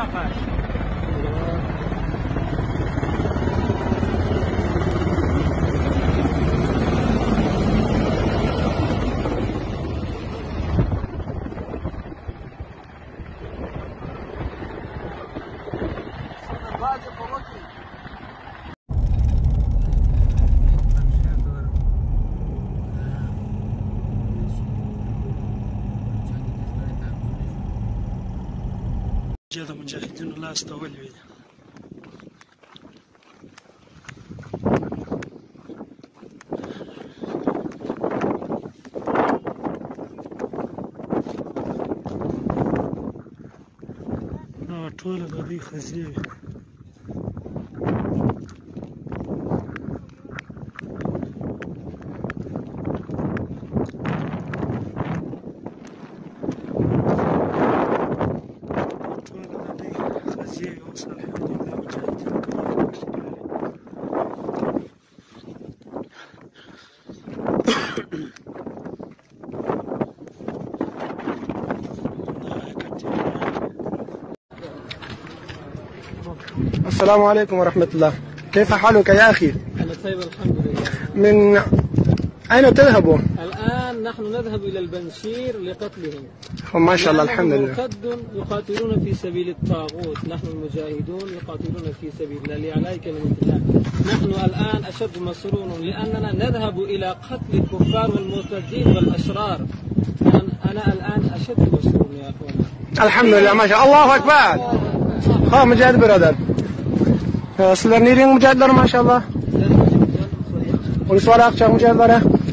da faixa. Coloque چې د مجاهدینو لاس ته ولوېد. نو ټوله د دوی خزې وي السلام عليكم ورحمة الله. كيف حالك يا أخي؟ أنا طيب الحمد لله. من أين تذهب؟ الآن نحن نذهب إلى البنشير لقتلهم. ما شاء الله الحمد لله. مرتد يقاتلون في سبيل الطاغوت. نحن المجاهدون يقاتلون في سبيل الله. كلمة الله نحن الآن أشد مسرور لأننا نذهب إلى قتل الكفار والمرتدين والأشرار. أنا- الآن أشد مسرور يا أخوانا الحمد لله ما شاء الله. أكبر. ها مجاهد برادر. sizlar nering mujohidlar mashalloh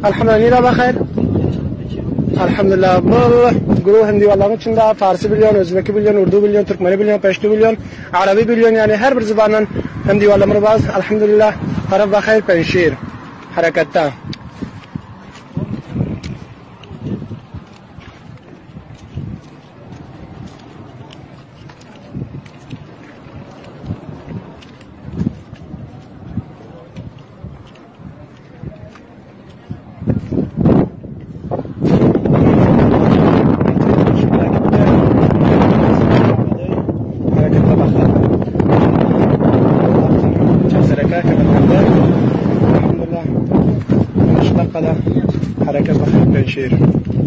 الحمد لله بخير الحمد لله بله قلوا هندي والله نتشن ده فارسي بليون وزبكي بليون وردو بليون تركماني بليون بشتو بليون عربي بليون يعني هر برزبانا هندي والله مرباز. الحمد لله رب بخير بنشير حركتان canteiro.